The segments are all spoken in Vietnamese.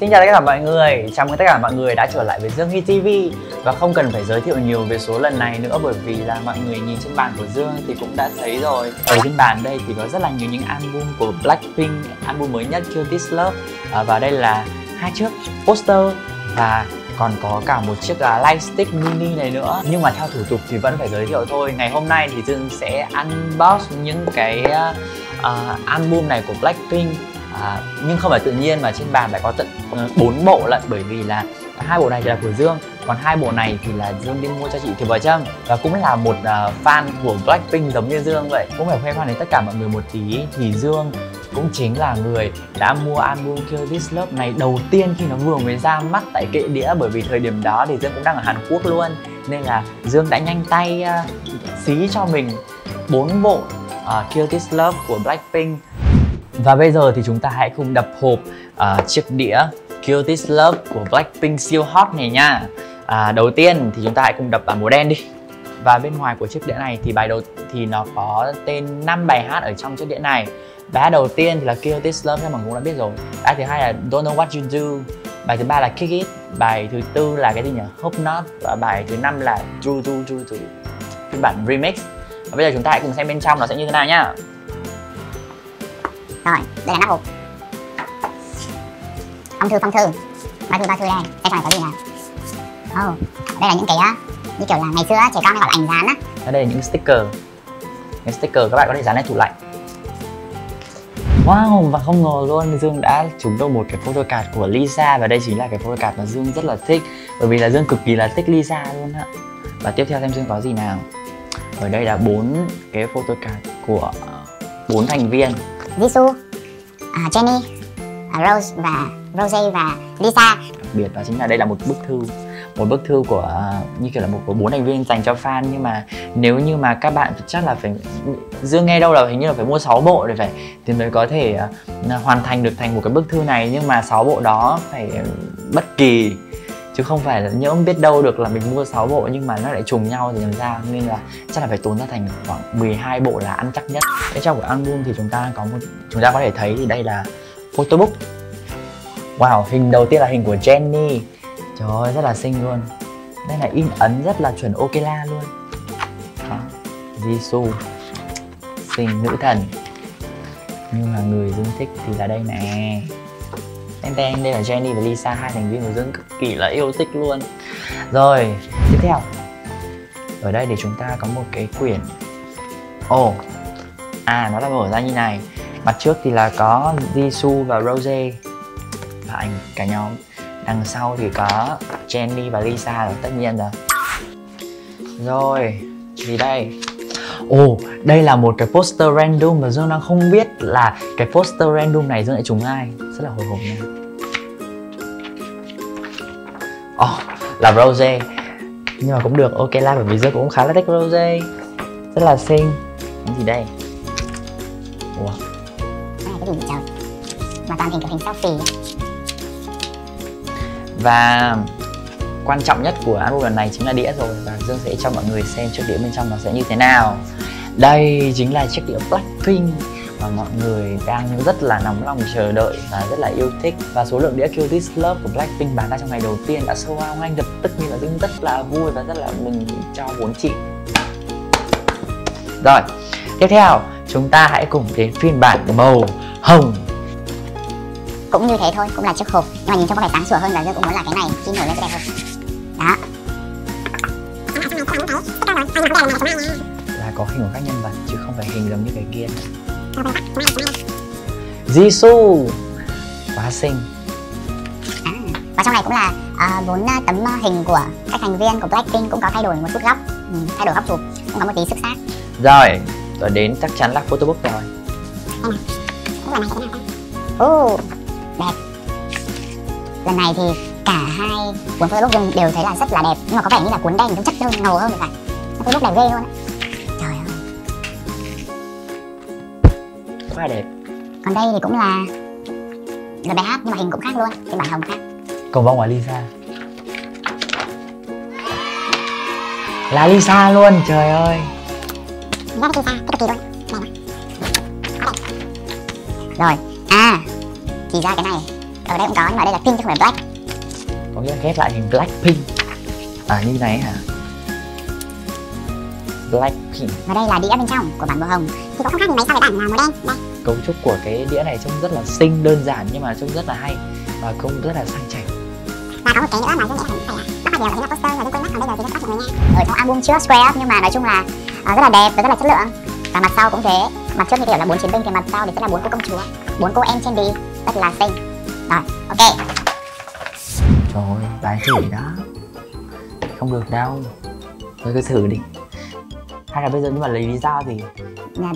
Xin chào tất cả mọi người, chào mừng tất cả mọi người đã trở lại với Dương Hy TV Và không cần phải giới thiệu nhiều về số lần này nữa bởi vì là mọi người nhìn trên bàn của Dương thì cũng đã thấy rồi. Ở trên bàn đây thì có rất là nhiều những album của Blackpink, album mới nhất Kill This Love. À, Và đây là hai chiếc poster và còn có cả một chiếc à, uh, lightstick mini này nữa. Nhưng mà theo thủ tục thì vẫn phải giới thiệu thôi. Ngày hôm nay thì dương sẽ unbox những cái uh, uh, album này của blackpink à, nhưng không phải tự nhiên mà trên bàn lại có tận ừ, bốn bộ lận bởi vì là hai bộ này thì là của Dương còn hai bộ này thì là Dương đi mua cho chị thiệp vợ Trâm và cũng là một uh, fan của Blackpink giống như Dương vậy. Cũng phải khoe khoang đến tất cả mọi người một tí. Thì Dương cũng chính là người đã mua album Kill This Love này đầu tiên khi nó vừa mới ra mắt tại kệ đĩa bởi vì thời điểm đó thì Dương cũng đang ở Hàn Quốc luôn. Nên là Dương đã nhanh tay uh, xí cho mình bốn bộ uh, Kill This Love của Blackpink và bây giờ thì chúng ta hãy cùng đập hộp uh, chiếc đĩa Kill This Love của Blackpink siêu hot này nha. À, Đầu tiên thì chúng ta hãy cùng đập bản màu đen đi. Và bên ngoài của chiếc đĩa này thì bài đầu thì nó có tên 5 bài hát ở trong chiếc đĩa này. Bài hát đầu tiên thì là Kill This Love các bạn cũng đã biết rồi. Bài thứ hai là Don't Know What You Do. Bài thứ ba là Kick It. Bài thứ tư là cái gì nhỉ? Hope Not. Và bài thứ năm là Do Do Do Do. Phiên bản remix. Và bây giờ chúng ta hãy cùng xem bên trong nó sẽ như thế nào nhá rồi đây là nắp hộp ông thư phong thư. Ba thư ba thư đây. Đây trong này có gì nào oh, đây là những cái như kiểu là ngày xưa trẻ con hay gọi là ảnh dán á. Ở đây là những sticker. Những sticker các bạn có thể dán lên tủ lạnh. Wow, và không ngờ luôn Dương đã trúng được một cái photocard của Lisa. Và đây chính là cái photocard mà Dương rất là thích. Bởi vì là Dương cực kỳ là thích Lisa luôn ạ. Và tiếp theo xem Dương có gì nào. Ở đây là bốn cái photocard của bốn thành viên. Jisoo, à, uh, Jennie, uh, à, Rose và Rose và Lisa. Đặc biệt đó chính là đây là một bức thư một bức thư của như kiểu là một của bốn thành viên dành cho fan nhưng mà nếu như mà các bạn chắc là phải dương nghe đâu là hình như là phải mua 6 bộ để phải thì mới có thể uh, hoàn thành được thành một cái bức thư này nhưng mà 6 bộ đó phải ừ, bất kỳ chứ không phải là nhỡ biết đâu được là mình mua 6 bộ nhưng mà nó lại trùng nhau thì làm sao? Nên là chắc là phải tốn ra thành khoảng 12 bộ là ăn chắc nhất. Bên trong của album thì chúng ta có một chúng ta có thể thấy thì đây là photobook. Wow hình đầu tiên là hình của Jenny, trời ơi rất là xinh luôn. Đây là in ấn rất là chuẩn Okela luôn. Đó Jisoo. Xinh nữ thần. Nhưng mà người dương thích thì là đây nè. Ten ten, đây là Jenny và Lisa, hai thành viên của Dương cực kỳ là yêu thích luôn. Rồi, tiếp theo. Ở đây để chúng ta có một cái quyển. Ồ oh, À, nó là mở ra như này. Mặt trước thì là có Jisoo và Rose Và anh cả nhóm. Đằng sau thì có Jenny và Lisa là tất nhiên rồi. Rồi, gì đây? Ồ, oh, đây là một cái poster random mà Dương đang không biết là cái poster random này Dương lại trùng ai? Rất là hồi hộp nha. Oh, là Rose. Nhưng mà cũng được, ok la bởi vì Dương cũng khá là thích Rose. Rất là xinh. Cái gì đây? Ủa? Cái gì trời? Mà toàn hình kiểu hình selfie Và quan trọng nhất của album lần này chính là đĩa rồi. Và Dương sẽ cho mọi người xem chiếc đĩa bên trong nó sẽ như thế nào. Đây chính là chiếc đĩa Blackpink mà mọi người đang rất là nóng lòng chờ đợi và rất là yêu thích. Và số lượng đĩa Kill This Love của Blackpink bán ra trong ngày đầu tiên đã sold out ngay lập tức nên là Dương rất là vui và rất là mừng cho bốn chị. Rồi tiếp theo chúng ta hãy cùng đến phiên bản màu hồng. Cũng như thế thôi cũng là chiếc hộp. Nhưng mà nhìn trông có vẻ sáng sủa hơn và Dương cũng muốn là cái này khi nổi lên sẽ đẹp hơn đó. Là có hình của các nhân vật chứ không phải hình giống như cái kia Jisoo. Quá xinh. À, và trong này cũng là bốn uh, tấm hình của các thành viên của Blackpink cũng có thay đổi một chút góc. Ừ, thay đổi góc chụp cũng có một tí sức sát. Rồi rồi đến chắc chắn là photobook rồi. Ồ, đẹp. Lần này thì cả hai cuốn photobook Dương đều thấy là rất là đẹp. Nhưng mà có vẻ như là cuốn đen cũng chất hơn ngầu hơn thì phải photobook đẹp ghê luôn á quá đẹp. Còn đây thì cũng là là bài hát nhưng mà hình cũng khác luôn cái bản hồng khác. Cầu vong ở Lisa. Là Lisa luôn trời ơi. Rất Lisa? Cực kỳ luôn rồi. À chỉ ra cái này ở đây cũng có nhưng mà đây là pink chứ không phải black. Có nghĩa là ghép lại thành blackpink à như này hả? Blackpink và đây là đĩa bên trong của bản màu hồng. Thì cũng không khác gì mấy so với bản màu đen. Đây cấu trúc của cái đĩa này trông rất là xinh đơn giản nhưng mà trông rất là hay và cũng rất là sang chảnh. Và có một cái nữa mà tôi nghĩ là phải bắt đầu là poster rồi tôi quên mất còn bây giờ thì tôi bắt mọi người nha. Ở trong album trước square up nhưng mà nói chung là à, rất là đẹp và rất là chất lượng. Và mặt sau cũng thế. Mặt trước như kiểu là bốn chiến binh thì mặt sau thì sẽ là bốn cô công chúa bốn cô em trên đi rất là xinh. Rồi ok. Trời ơi bài thử đó không được đâu. Thôi cứ thử đi. Hay là bây giờ nhưng mà lấy lý do gì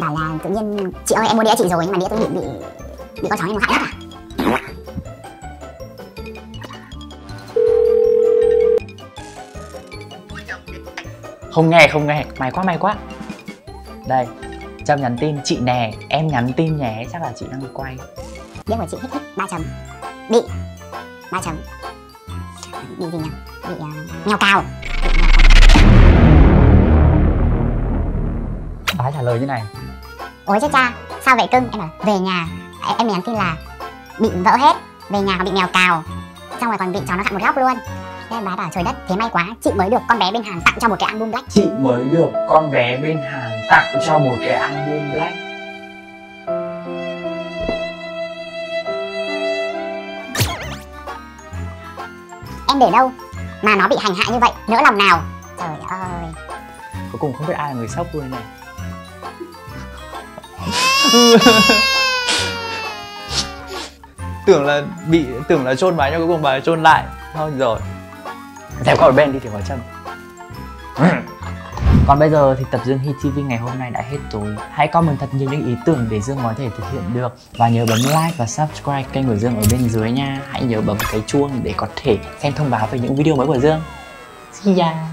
bảo là tự nhiên chị ơi em mua đĩa chị rồi nhưng mà đĩa tôi bị bị bị con chó em nó hại mất à? Không nghe không nghe. May quá may quá. Đây trâm nhắn tin chị nè em nhắn tin nhé. Chắc là chị đang quay. Đĩa của chị hết hết ba chấm. Bị. Ba chấm. Bị gì nhỉ? Bị uh, nghèo cao bá trả lời như này. Ôi chết cha sao vậy cưng? Em bảo về nhà. Em, nhắn tin là bị vỡ hết. Về nhà còn bị nghèo cào. Xong rồi còn bị chó nó gặm một góc luôn. Thế em bá bảo trời đất thế may quá. Chị mới được con bé bên Hàn tặng cho một cái album black. Chị mới được con bé bên Hàn tặng cho một cái album black. Em để đâu mà nó bị hành hạ như vậy? Nỡ lòng nào? Trời ơi. Cuối cùng không biết ai là người sốc luôn này tưởng là bị, tưởng là chôn bà nhưng cuối cùng bà chôn lại. Thôi, rồi. Theo qua ở bên đi, thì hóa chân. Còn bây giờ thì tập Dương Hi TV ngày hôm nay đã hết rồi. Hãy comment thật nhiều những ý tưởng để Dương có thể thực hiện được. Và nhớ bấm like và subscribe kênh của Dương ở bên dưới nha. Hãy nhớ bấm cái chuông để có thể xem thông báo về những video mới của Dương. See ya